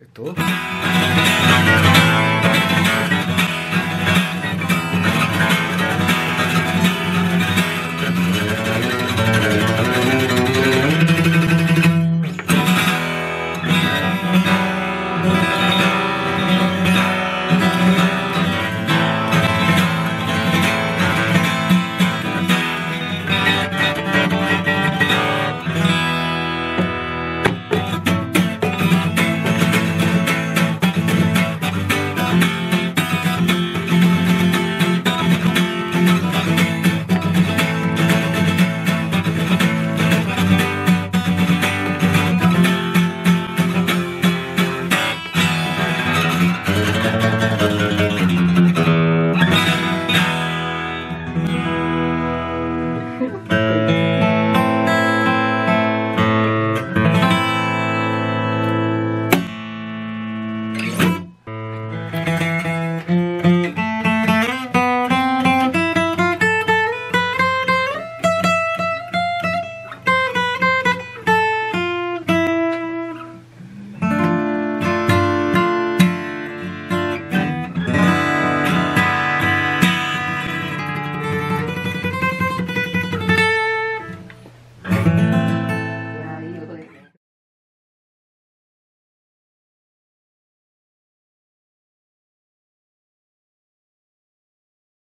Eu tô?